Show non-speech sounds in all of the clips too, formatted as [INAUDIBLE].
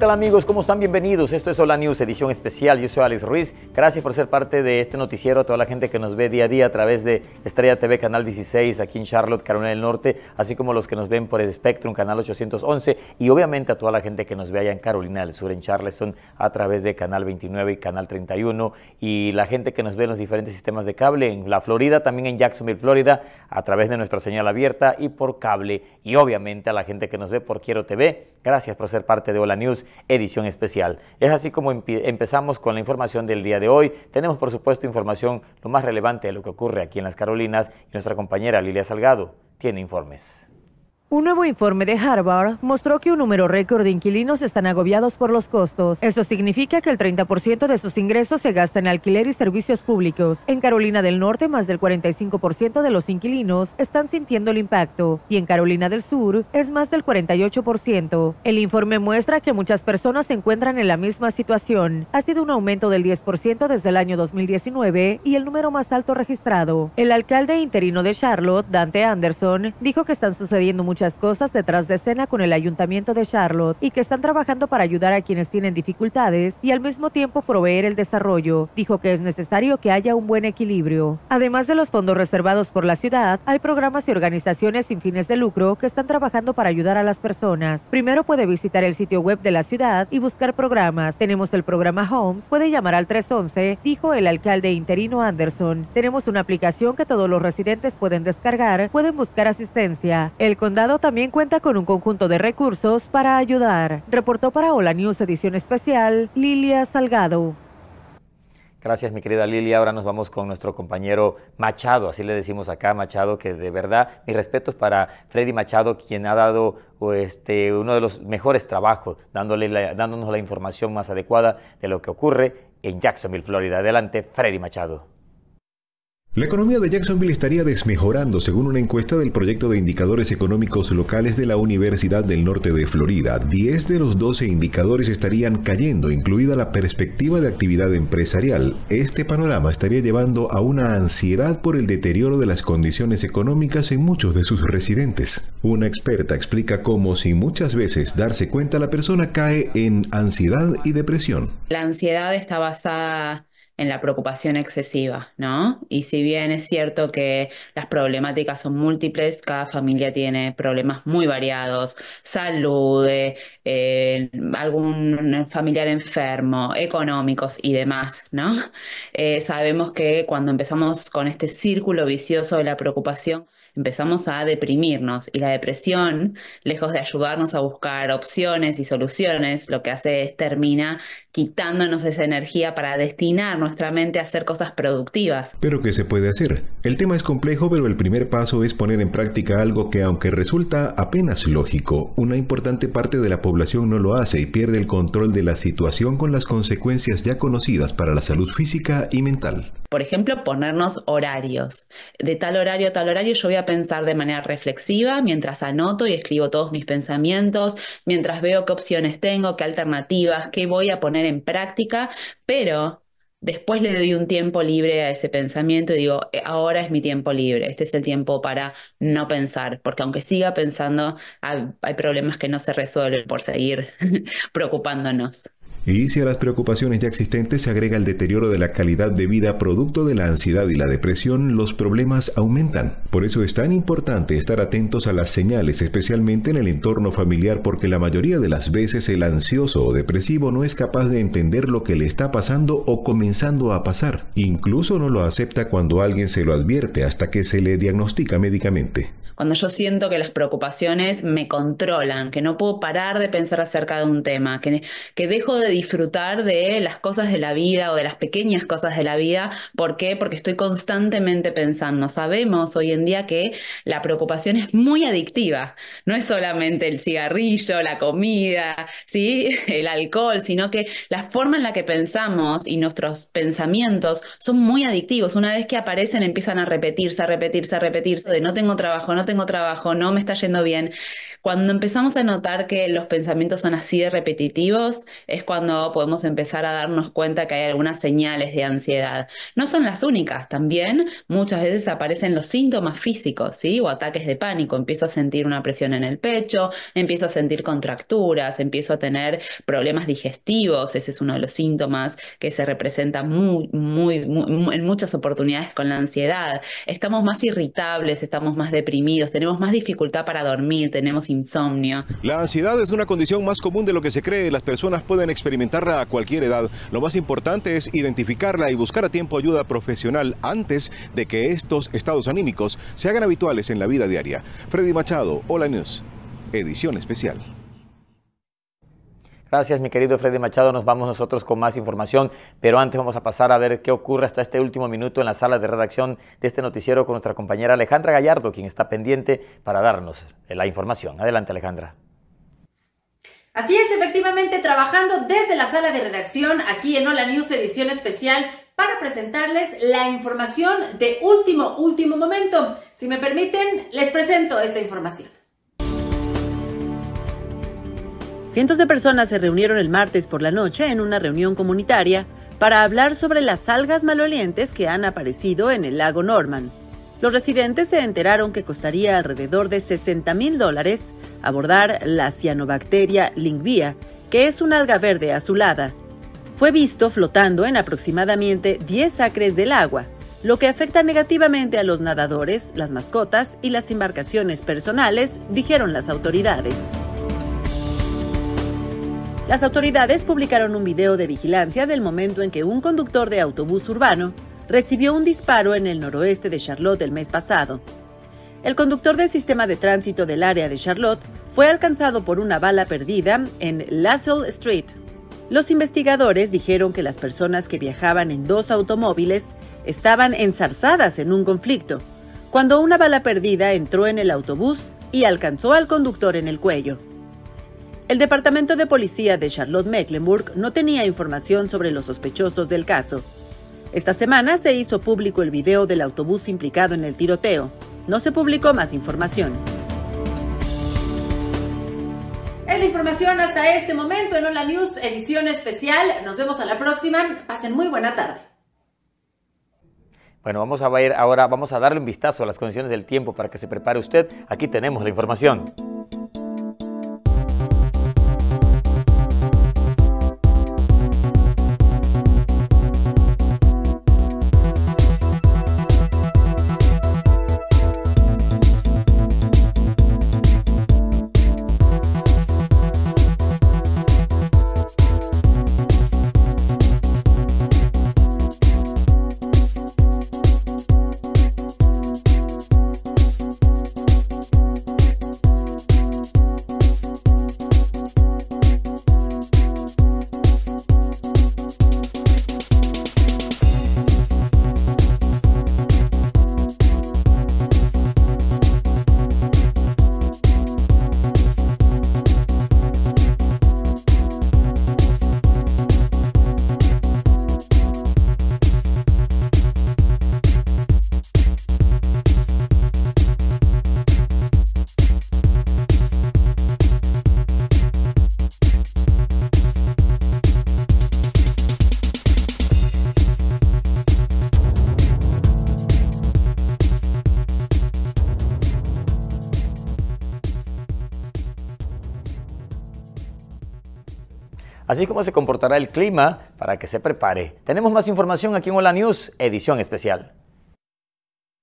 tal amigos? ¿Cómo están? Bienvenidos. Esto es Hola News, edición especial. Yo soy Alex Ruiz. Gracias por ser parte de este noticiero, a toda la gente que nos ve día a día a través de Estrella TV, Canal 16, aquí en Charlotte, Carolina del Norte, así como los que nos ven por el Spectrum, Canal 811, y obviamente a toda la gente que nos ve allá en Carolina del Sur, en Charleston, a través de Canal 29 y Canal 31, y la gente que nos ve en los diferentes sistemas de cable, en la Florida, también en Jacksonville, Florida, a través de nuestra señal abierta y por cable, y obviamente a la gente que nos ve por Quiero TV. Gracias por ser parte de Hola News edición especial. Es así como empezamos con la información del día de hoy. Tenemos, por supuesto, información lo más relevante de lo que ocurre aquí en las Carolinas y nuestra compañera Lilia Salgado tiene informes. Un nuevo informe de Harvard mostró que un número récord de inquilinos están agobiados por los costos. Esto significa que el 30% de sus ingresos se gasta en alquiler y servicios públicos. En Carolina del Norte, más del 45% de los inquilinos están sintiendo el impacto y en Carolina del Sur es más del 48%. El informe muestra que muchas personas se encuentran en la misma situación. Ha sido un aumento del 10% desde el año 2019 y el número más alto registrado. El alcalde interino de Charlotte, Dante Anderson, dijo que están sucediendo muchas muchas cosas detrás de escena con el ayuntamiento de Charlotte y que están trabajando para ayudar a quienes tienen dificultades y al mismo tiempo proveer el desarrollo. Dijo que es necesario que haya un buen equilibrio. Además de los fondos reservados por la ciudad, hay programas y organizaciones sin fines de lucro que están trabajando para ayudar a las personas. Primero puede visitar el sitio web de la ciudad y buscar programas. Tenemos el programa Homes, puede llamar al 311, dijo el alcalde interino Anderson. Tenemos una aplicación que todos los residentes pueden descargar, pueden buscar asistencia. El condado también cuenta con un conjunto de recursos para ayudar. Reportó para Hola News edición especial Lilia Salgado. Gracias, mi querida Lilia. Ahora nos vamos con nuestro compañero Machado, así le decimos acá, Machado, que de verdad, mis respetos para Freddy Machado, quien ha dado este, uno de los mejores trabajos, dándonos la información más adecuada de lo que ocurre en Jacksonville, Florida. Adelante, Freddy Machado. La economía de Jacksonville estaría desmejorando según una encuesta del proyecto de indicadores económicos locales de la Universidad del Norte de Florida. 10 de los 12 indicadores estarían cayendo, incluida la perspectiva de actividad empresarial. Este panorama estaría llevando a una ansiedad por el deterioro de las condiciones económicas en muchos de sus residentes. Una experta explica cómo si muchas veces darse cuenta la persona cae en ansiedad y depresión. La ansiedad está basada en la preocupación excesiva, ¿no? Y si bien es cierto que las problemáticas son múltiples, cada familia tiene problemas muy variados, salud, eh, algún familiar enfermo, económicos y demás, ¿no? [LAUGHS] Eh, sabemos que cuando empezamos con este círculo vicioso de la preocupación, empezamos a deprimirnos y la depresión, lejos de ayudarnos a buscar opciones y soluciones, lo que hace es termina quitándonos esa energía para destinar nuestra mente a hacer cosas productivas. Pero ¿qué se puede hacer? El tema es complejo, pero el primer paso es poner en práctica algo que aunque resulta apenas lógico, una importante parte de la población no lo hace y pierde el control de la situación con las consecuencias ya conocidas para la salud física y mental. Por ejemplo, ponernos horarios. De tal horario a tal horario yo voy a pensar de manera reflexiva mientras anoto y escribo todos mis pensamientos, mientras veo qué opciones tengo, qué alternativas, qué voy a poner en práctica, pero después le doy un tiempo libre a ese pensamiento y digo, eh, ahora es mi tiempo libre, este es el tiempo para no pensar, porque aunque siga pensando, hay, hay problemas que no se resuelven por seguir [LAUGHS] preocupándonos. Y si a las preocupaciones ya existentes se agrega el deterioro de la calidad de vida producto de la ansiedad y la depresión, los problemas aumentan. Por eso es tan importante estar atentos a las señales, especialmente en el entorno familiar, porque la mayoría de las veces el ansioso o depresivo no es capaz de entender lo que le está pasando o comenzando a pasar. Incluso no lo acepta cuando alguien se lo advierte hasta que se le diagnostica médicamente cuando yo siento que las preocupaciones me controlan, que no puedo parar de pensar acerca de un tema, que, que dejo de disfrutar de las cosas de la vida o de las pequeñas cosas de la vida. ¿Por qué? Porque estoy constantemente pensando. Sabemos hoy en día que la preocupación es muy adictiva. No es solamente el cigarrillo, la comida, ¿sí? [LAUGHS] el alcohol, sino que la forma en la que pensamos y nuestros pensamientos son muy adictivos. Una vez que aparecen empiezan a repetirse, a repetirse, a repetirse, de no tengo trabajo, no tengo trabajo, no me está yendo bien. Cuando empezamos a notar que los pensamientos son así de repetitivos, es cuando podemos empezar a darnos cuenta que hay algunas señales de ansiedad. No son las únicas, también muchas veces aparecen los síntomas físicos, ¿sí? O ataques de pánico. Empiezo a sentir una presión en el pecho, empiezo a sentir contracturas, empiezo a tener problemas digestivos, ese es uno de los síntomas que se representa muy, muy, en muchas oportunidades con la ansiedad. Estamos más irritables, estamos más deprimidos, tenemos más dificultad para dormir, tenemos insomnio. La ansiedad es una condición más común de lo que se cree. Las personas pueden experimentarla a cualquier edad. Lo más importante es identificarla y buscar a tiempo ayuda profesional antes de que estos estados anímicos se hagan habituales en la vida diaria. Freddy Machado, Hola News, edición especial. Gracias, mi querido Freddy Machado. Nos vamos nosotros con más información, pero antes vamos a pasar a ver qué ocurre hasta este último minuto en la sala de redacción de este noticiero con nuestra compañera Alejandra Gallardo, quien está pendiente para darnos la información. Adelante, Alejandra. Así es, efectivamente, trabajando desde la sala de redacción aquí en Hola News edición especial para presentarles la información de último, último momento. Si me permiten, les presento esta información. Cientos de personas se reunieron el martes por la noche en una reunión comunitaria para hablar sobre las algas malolientes que han aparecido en el lago Norman. Los residentes se enteraron que costaría alrededor de 60 mil dólares abordar la cianobacteria lingvia, que es una alga verde azulada. Fue visto flotando en aproximadamente 10 acres del agua, lo que afecta negativamente a los nadadores, las mascotas y las embarcaciones personales, dijeron las autoridades. Las autoridades publicaron un video de vigilancia del momento en que un conductor de autobús urbano recibió un disparo en el noroeste de Charlotte el mes pasado. El conductor del sistema de tránsito del área de Charlotte fue alcanzado por una bala perdida en Lassell Street. Los investigadores dijeron que las personas que viajaban en dos automóviles estaban enzarzadas en un conflicto, cuando una bala perdida entró en el autobús y alcanzó al conductor en el cuello. El Departamento de Policía de Charlotte-Mecklenburg no tenía información sobre los sospechosos del caso. Esta semana se hizo público el video del autobús implicado en el tiroteo. No se publicó más información. Es la información hasta este momento en Hola News, edición especial. Nos vemos a la próxima. Pasen muy buena tarde. Bueno, vamos a ver ahora, vamos a darle un vistazo a las condiciones del tiempo para que se prepare usted. Aquí tenemos la información. Así como se comportará el clima para que se prepare. Tenemos más información aquí en Hola News, edición especial.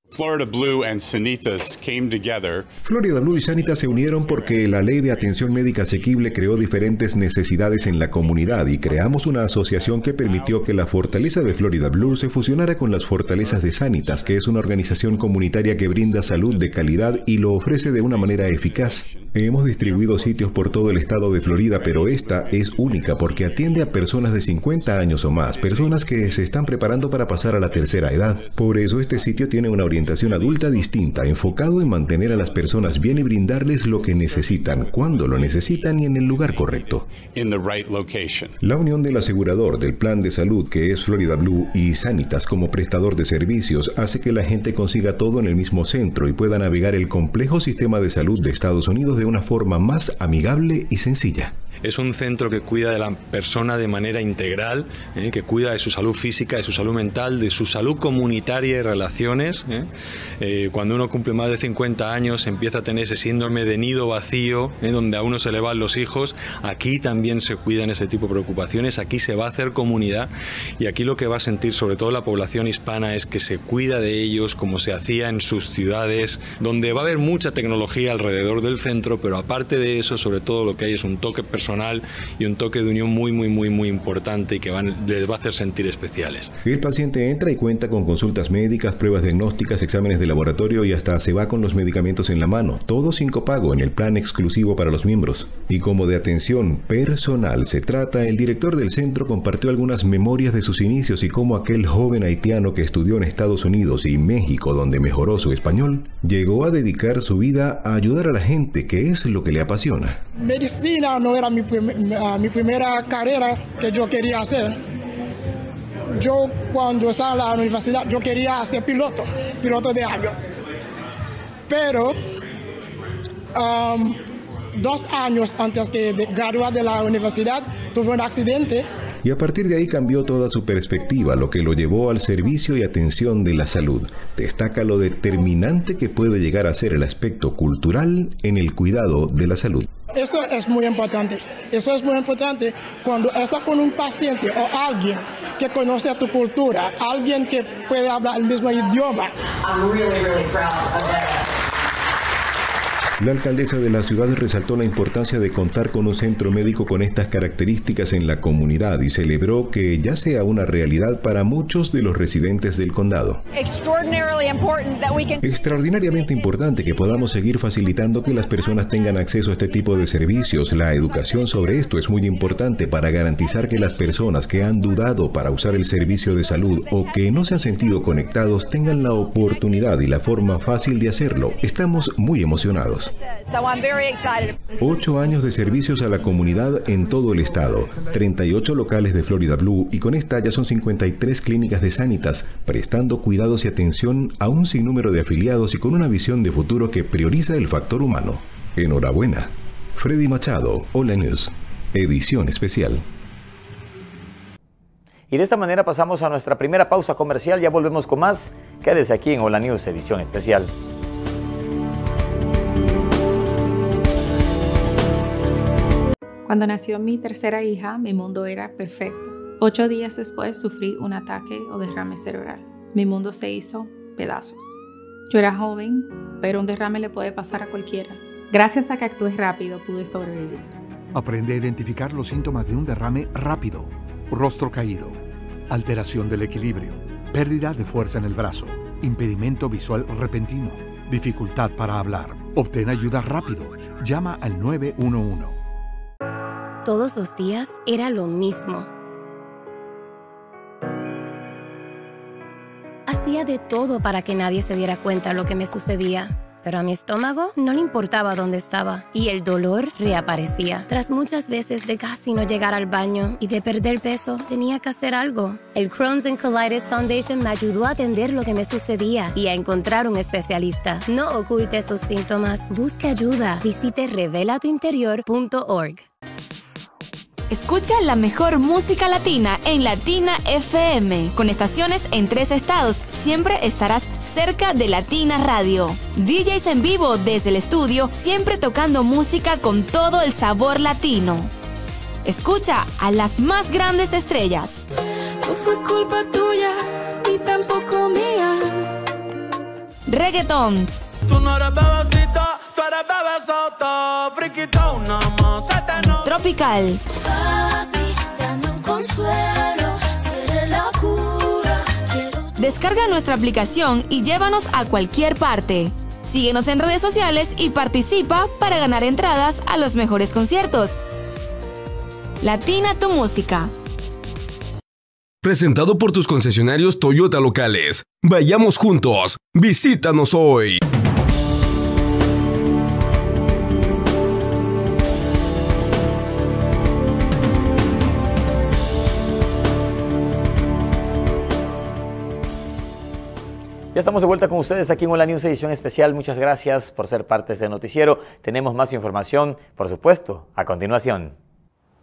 Florida Blue and Sanitas came together. Florida Blue y Sanitas se unieron porque la ley de atención médica asequible creó diferentes necesidades en la comunidad y creamos una asociación que permitió que la fortaleza de Florida Blue se fusionara con las fortalezas de Sanitas, que es una organización comunitaria que brinda salud de calidad y lo ofrece de una manera eficaz. Hemos distribuido sitios por todo el estado de Florida, pero esta es única porque atiende a personas de 50 años o más, personas que se están preparando para pasar a la tercera edad. Por eso este sitio tiene una orientación orientación adulta distinta, enfocado en mantener a las personas bien y brindarles lo que necesitan, cuando lo necesitan y en el lugar correcto. La unión del asegurador del plan de salud que es Florida Blue y Sanitas como prestador de servicios hace que la gente consiga todo en el mismo centro y pueda navegar el complejo sistema de salud de Estados Unidos de una forma más amigable y sencilla. Es un centro que cuida de la persona de manera integral, ¿eh? que cuida de su salud física, de su salud mental, de su salud comunitaria y relaciones. ¿eh? Eh, cuando uno cumple más de 50 años empieza a tener ese síndrome de nido vacío, donde a uno se le van los hijos. Aquí también se cuidan ese tipo de preocupaciones, aquí se va a hacer comunidad y aquí lo que va a sentir sobre todo la población hispana es que se cuida de ellos como se hacía en sus ciudades, donde va a haber mucha tecnología alrededor del centro, pero aparte de eso, sobre todo lo que hay es un toque personal y un toque de unión muy, muy, muy, muy importante y que van, les va a hacer sentir especiales. El paciente entra y cuenta con consultas médicas, pruebas diagnósticas, exámenes de laboratorio y hasta se va con los medicamentos en la mano, todo sin copago en el plan exclusivo para los miembros. Y como de atención personal se trata, el director del centro compartió algunas memorias de sus inicios y cómo aquel joven haitiano que estudió en Estados Unidos y México, donde mejoró su español, llegó a dedicar su vida a ayudar a la gente, que es lo que le apasiona. Medicina no era mi, mi primera carrera que yo quería hacer. Yo cuando estaba en la universidad, yo quería ser piloto, piloto de avión. Pero um, dos años antes de graduar de la universidad, tuve un accidente y a partir de ahí cambió toda su perspectiva, lo que lo llevó al servicio y atención de la salud. Destaca lo determinante que puede llegar a ser el aspecto cultural en el cuidado de la salud. Eso es muy importante. Eso es muy importante cuando estás con un paciente o alguien que conoce tu cultura, alguien que puede hablar el mismo idioma. La alcaldesa de la ciudad resaltó la importancia de contar con un centro médico con estas características en la comunidad y celebró que ya sea una realidad para muchos de los residentes del condado. Extraordinariamente importante que podamos seguir facilitando que las personas tengan acceso a este tipo de servicios. La educación sobre esto es muy importante para garantizar que las personas que han dudado para usar el servicio de salud o que no se han sentido conectados tengan la oportunidad y la forma fácil de hacerlo. Estamos muy emocionados. Ocho años de servicios a la comunidad en todo el estado, 38 locales de Florida Blue y con esta ya son 53 clínicas de Sanitas, prestando cuidados y atención a un sinnúmero de afiliados y con una visión de futuro que prioriza el factor humano. Enhorabuena. Freddy Machado, Hola News, edición especial. Y de esta manera pasamos a nuestra primera pausa comercial. Ya volvemos con más. Quédese aquí en Hola News, edición especial. Cuando nació mi tercera hija, mi mundo era perfecto. Ocho días después sufrí un ataque o derrame cerebral. Mi mundo se hizo pedazos. Yo era joven, pero un derrame le puede pasar a cualquiera. Gracias a que actué rápido, pude sobrevivir. Aprende a identificar los síntomas de un derrame rápido. Rostro caído, alteración del equilibrio, pérdida de fuerza en el brazo, impedimento visual repentino, dificultad para hablar. Obtén ayuda rápido. Llama al 911 todos los días era lo mismo. Hacía de todo para que nadie se diera cuenta de lo que me sucedía. Pero a mi estómago no le importaba dónde estaba y el dolor reaparecía. Tras muchas veces de casi no llegar al baño y de perder peso, tenía que hacer algo. El Crohn's and Colitis Foundation me ayudó a atender lo que me sucedía y a encontrar un especialista. No oculte esos síntomas. Busque ayuda. Visite revelatuinterior.org. Escucha la mejor música latina en Latina FM. Con estaciones en tres estados, siempre estarás cerca de Latina Radio. DJs en vivo desde el estudio, siempre tocando música con todo el sabor latino. Escucha a las más grandes estrellas. No fue culpa tuya, ni tampoco mía. Reggaeton. Tú no eres bebecita, tú eres una más. Tropical. Descarga nuestra aplicación y llévanos a cualquier parte. Síguenos en redes sociales y participa para ganar entradas a los mejores conciertos. Latina tu música. Presentado por tus concesionarios Toyota locales. Vayamos juntos. Visítanos hoy. Ya estamos de vuelta con ustedes aquí en Hola News edición especial. Muchas gracias por ser parte de este noticiero. Tenemos más información, por supuesto, a continuación.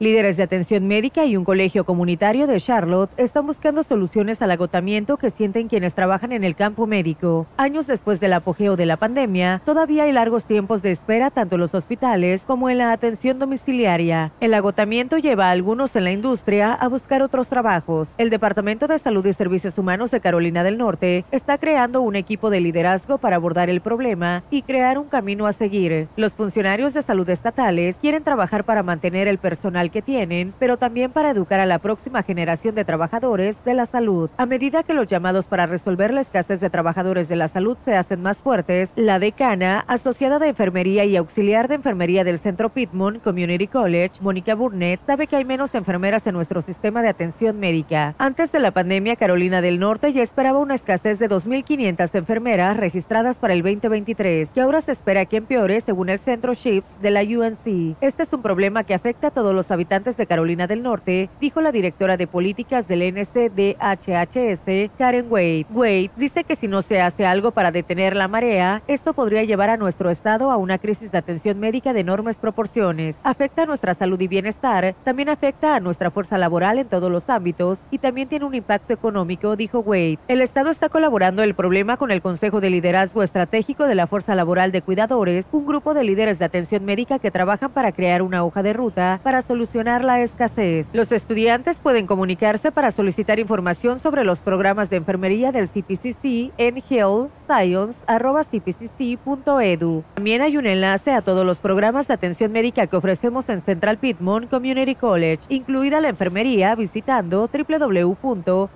Líderes de atención médica y un colegio comunitario de Charlotte están buscando soluciones al agotamiento que sienten quienes trabajan en el campo médico. Años después del apogeo de la pandemia, todavía hay largos tiempos de espera tanto en los hospitales como en la atención domiciliaria. El agotamiento lleva a algunos en la industria a buscar otros trabajos. El Departamento de Salud y Servicios Humanos de Carolina del Norte está creando un equipo de liderazgo para abordar el problema y crear un camino a seguir. Los funcionarios de salud estatales quieren trabajar para mantener el personal que tienen, pero también para educar a la próxima generación de trabajadores de la salud. A medida que los llamados para resolver la escasez de trabajadores de la salud se hacen más fuertes, la decana, asociada de enfermería y auxiliar de enfermería del Centro Pittman Community College, Mónica Burnett, sabe que hay menos enfermeras en nuestro sistema de atención médica. Antes de la pandemia, Carolina del Norte ya esperaba una escasez de 2.500 enfermeras registradas para el 2023, que ahora se espera que empeore según el Centro Chiefs de la UNC. Este es un problema que afecta a todos los habitantes de Carolina del Norte, dijo la directora de políticas del NCDHHS, Karen Wade. Wade dice que si no se hace algo para detener la marea, esto podría llevar a nuestro estado a una crisis de atención médica de enormes proporciones. Afecta a nuestra salud y bienestar, también afecta a nuestra fuerza laboral en todos los ámbitos y también tiene un impacto económico, dijo Wade. El estado está colaborando el problema con el Consejo de Liderazgo Estratégico de la Fuerza Laboral de Cuidadores, un grupo de líderes de atención médica que trabajan para crear una hoja de ruta para solucionar la escasez. Los estudiantes pueden comunicarse para solicitar información sobre los programas de enfermería del CPCC en healthscience.cpcc.edu. También hay un enlace a todos los programas de atención médica que ofrecemos en Central Piedmont Community College, incluida la enfermería, visitando www.cpcc.edu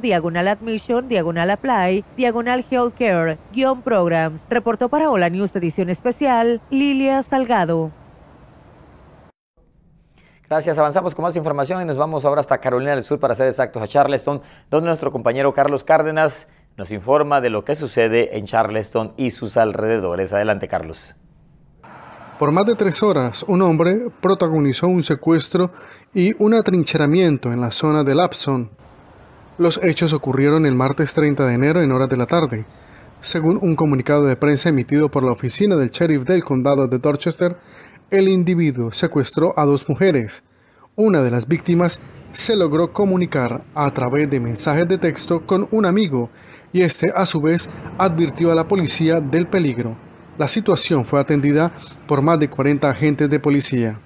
diagonal admission, diagonal apply, diagonal healthcare, guion programs. Reportó para Hola News edición especial, Lilia Salgado. Gracias, avanzamos con más información y nos vamos ahora hasta Carolina del Sur para ser exactos a Charleston, donde nuestro compañero Carlos Cárdenas nos informa de lo que sucede en Charleston y sus alrededores. Adelante, Carlos. Por más de tres horas, un hombre protagonizó un secuestro y un atrincheramiento en la zona de Lapson. Los hechos ocurrieron el martes 30 de enero en horas de la tarde. Según un comunicado de prensa emitido por la oficina del sheriff del condado de Dorchester, el individuo secuestró a dos mujeres. Una de las víctimas se logró comunicar a través de mensajes de texto con un amigo y este a su vez advirtió a la policía del peligro. La situación fue atendida por más de 40 agentes de policía.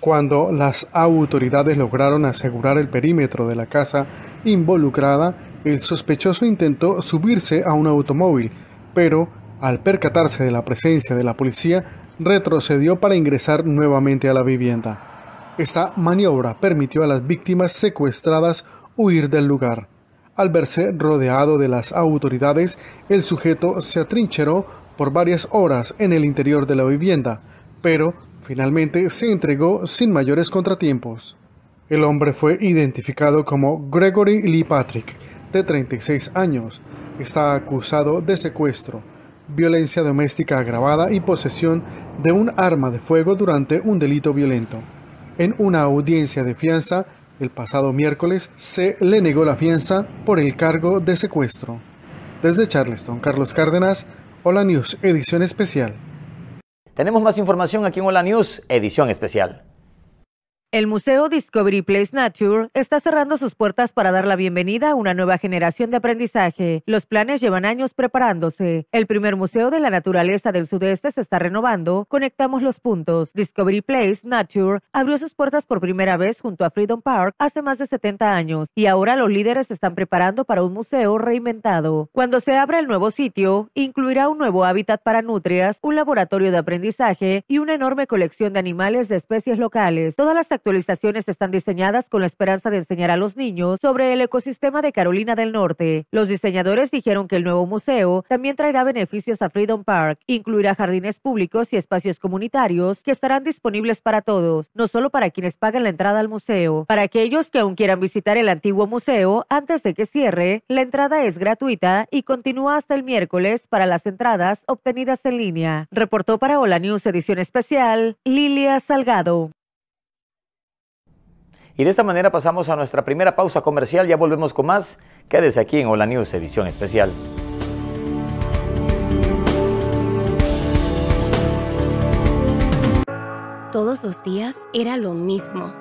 Cuando las autoridades lograron asegurar el perímetro de la casa involucrada, el sospechoso intentó subirse a un automóvil, pero al percatarse de la presencia de la policía, retrocedió para ingresar nuevamente a la vivienda. Esta maniobra permitió a las víctimas secuestradas huir del lugar. Al verse rodeado de las autoridades, el sujeto se atrincheró por varias horas en el interior de la vivienda, pero finalmente se entregó sin mayores contratiempos. El hombre fue identificado como Gregory Lee Patrick, de 36 años. Está acusado de secuestro, violencia doméstica agravada y posesión de un arma de fuego durante un delito violento. En una audiencia de fianza, el pasado miércoles, se le negó la fianza por el cargo de secuestro. Desde Charleston, Carlos Cárdenas, Hola News, edición especial. Tenemos más información aquí en Hola News, edición especial. El Museo Discovery Place Nature está cerrando sus puertas para dar la bienvenida a una nueva generación de aprendizaje. Los planes llevan años preparándose. El primer museo de la naturaleza del sudeste se está renovando. Conectamos los puntos. Discovery Place Nature abrió sus puertas por primera vez junto a Freedom Park hace más de 70 años y ahora los líderes se están preparando para un museo reinventado. Cuando se abra el nuevo sitio, incluirá un nuevo hábitat para nutrias, un laboratorio de aprendizaje y una enorme colección de animales de especies locales. Todas las actualizaciones están diseñadas con la esperanza de enseñar a los niños sobre el ecosistema de Carolina del Norte. Los diseñadores dijeron que el nuevo museo también traerá beneficios a Freedom Park, incluirá jardines públicos y espacios comunitarios que estarán disponibles para todos, no solo para quienes pagan la entrada al museo. Para aquellos que aún quieran visitar el antiguo museo antes de que cierre, la entrada es gratuita y continúa hasta el miércoles para las entradas obtenidas en línea. Reportó para Hola News edición especial Lilia Salgado. Y de esta manera pasamos a nuestra primera pausa comercial. Ya volvemos con más. Quédese aquí en Hola News, edición especial. Todos los días era lo mismo.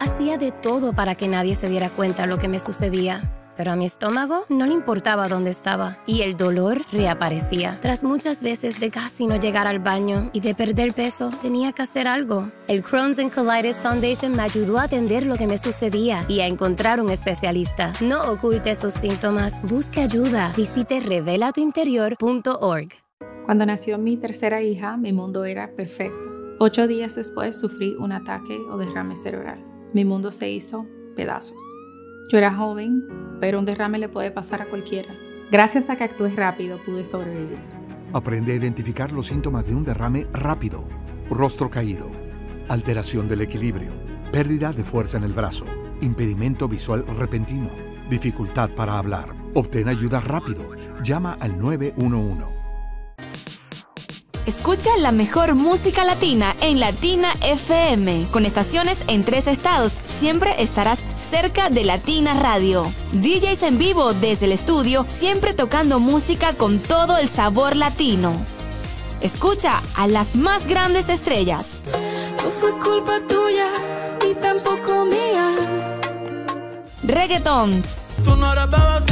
Hacía de todo para que nadie se diera cuenta de lo que me sucedía pero a mi estómago no le importaba dónde estaba y el dolor reaparecía. Tras muchas veces de casi no llegar al baño y de perder peso, tenía que hacer algo. El Crohn's and Colitis Foundation me ayudó a atender lo que me sucedía y a encontrar un especialista. No oculte esos síntomas, busque ayuda. Visite revelatuinterior.org. Cuando nació mi tercera hija, mi mundo era perfecto. Ocho días después sufrí un ataque o derrame cerebral. Mi mundo se hizo pedazos. Yo era joven, pero un derrame le puede pasar a cualquiera. Gracias a que actué rápido pude sobrevivir. Aprende a identificar los síntomas de un derrame rápido. Rostro caído, alteración del equilibrio, pérdida de fuerza en el brazo, impedimento visual repentino, dificultad para hablar. Obtén ayuda rápido. Llama al 911. Escucha la mejor música latina en Latina FM. Con estaciones en tres estados, siempre estarás cerca de Latina Radio. DJs en vivo desde el estudio, siempre tocando música con todo el sabor latino. Escucha a las más grandes estrellas. No fue culpa tuya, ni tampoco mía. Reggaeton. Tú no eres bebecita,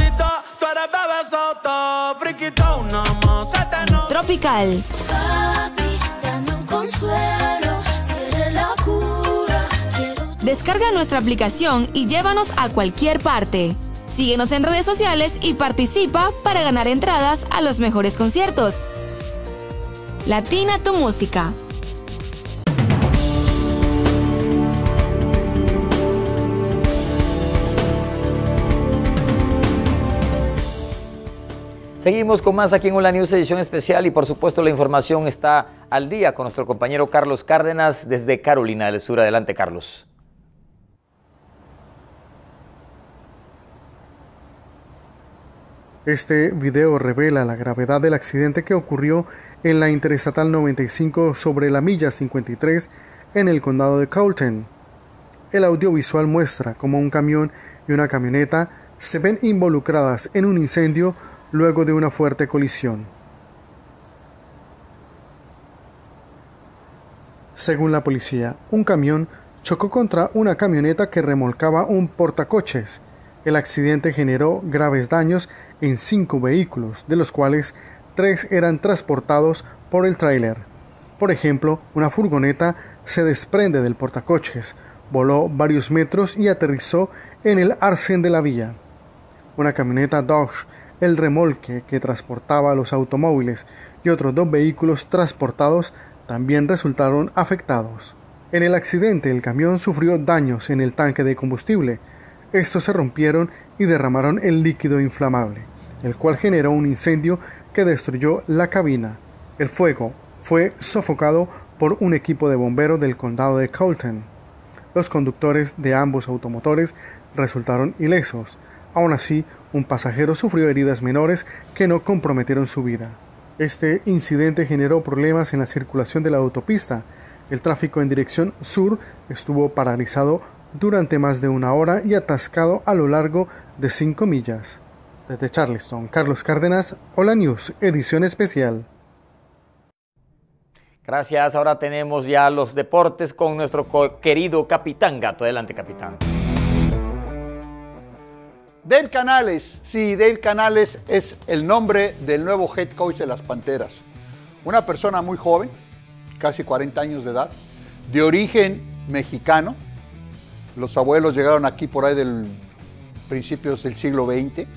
Tropical. Papi, dame un consuelo, seré la cura. Quiero Descarga nuestra aplicación y llévanos a cualquier parte. Síguenos en redes sociales y participa para ganar entradas a los mejores conciertos. Latina tu música. Seguimos con más aquí en Hola News edición especial y por supuesto la información está al día con nuestro compañero Carlos Cárdenas desde Carolina del Sur. Adelante Carlos. Este video revela la gravedad del accidente que ocurrió en la Interestatal 95 sobre la milla 53 en el condado de Colton. El audiovisual muestra cómo un camión y una camioneta se ven involucradas en un incendio luego de una fuerte colisión. Según la policía, un camión chocó contra una camioneta que remolcaba un portacoches. El accidente generó graves daños en cinco vehículos, de los cuales tres eran transportados por el tráiler. Por ejemplo, una furgoneta se desprende del portacoches, voló varios metros y aterrizó en el arcén de la vía. Una camioneta Dodge el remolque que transportaba los automóviles y otros dos vehículos transportados también resultaron afectados. En el accidente el camión sufrió daños en el tanque de combustible. Estos se rompieron y derramaron el líquido inflamable, el cual generó un incendio que destruyó la cabina. El fuego fue sofocado por un equipo de bomberos del condado de Colton. Los conductores de ambos automotores resultaron ilesos. Aún así, un pasajero sufrió heridas menores que no comprometieron su vida. Este incidente generó problemas en la circulación de la autopista. El tráfico en dirección sur estuvo paralizado durante más de una hora y atascado a lo largo de 5 millas. Desde Charleston, Carlos Cárdenas, Hola News, edición especial. Gracias, ahora tenemos ya los deportes con nuestro querido capitán Gato. Adelante, capitán. Dave Canales, sí, Dave Canales es el nombre del nuevo head coach de las Panteras. Una persona muy joven, casi 40 años de edad, de origen mexicano. Los abuelos llegaron aquí por ahí del principios del siglo XX,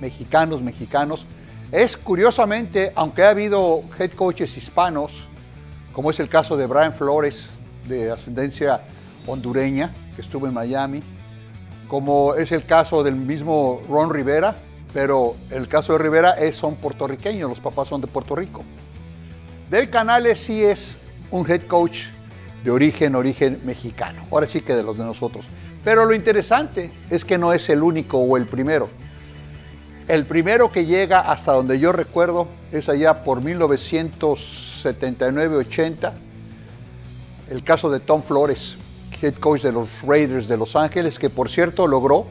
mexicanos, mexicanos. Es curiosamente, aunque ha habido head coaches hispanos, como es el caso de Brian Flores, de ascendencia hondureña, que estuvo en Miami, como es el caso del mismo Ron Rivera, pero el caso de Rivera es, son puertorriqueños, los papás son de Puerto Rico. Dave Canales sí es un head coach de origen, origen mexicano, ahora sí que de los de nosotros. Pero lo interesante es que no es el único o el primero. El primero que llega hasta donde yo recuerdo es allá por 1979-80, el caso de Tom Flores, head coach de los Raiders de Los Ángeles, que por cierto logró,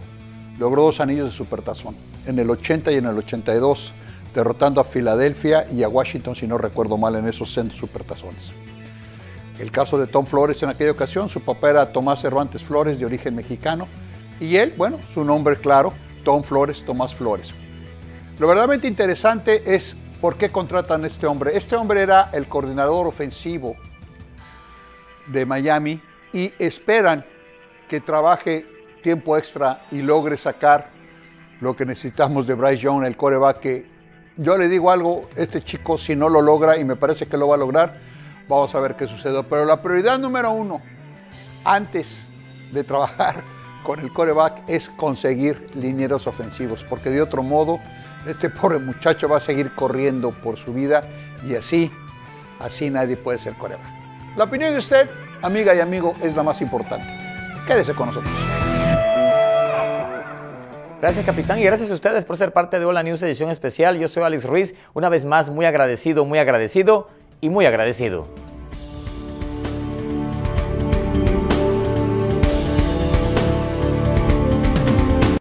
logró dos anillos de supertazón, en el 80 y en el 82, derrotando a Filadelfia y a Washington, si no recuerdo mal, en esos supertazones. El caso de Tom Flores en aquella ocasión, su papá era Tomás Cervantes Flores, de origen mexicano, y él, bueno, su nombre claro, Tom Flores, Tomás Flores. Lo verdaderamente interesante es por qué contratan a este hombre. Este hombre era el coordinador ofensivo de Miami y esperan que trabaje tiempo extra y logre sacar lo que necesitamos de Bryce Young, el coreback, que yo le digo algo, este chico si no lo logra, y me parece que lo va a lograr, vamos a ver qué sucede. Pero la prioridad número uno, antes de trabajar [LAUGHS] con el coreback, es conseguir linieros ofensivos, porque de otro modo, este pobre muchacho va a seguir corriendo por su vida y así, así nadie puede ser coreback. La opinión de usted amiga y amigo, es la más importante. Quédese con nosotros. Gracias, capitán, y gracias a ustedes por ser parte de Hola News Edición Especial. Yo soy Alex Ruiz, una vez más muy agradecido, muy agradecido y muy agradecido.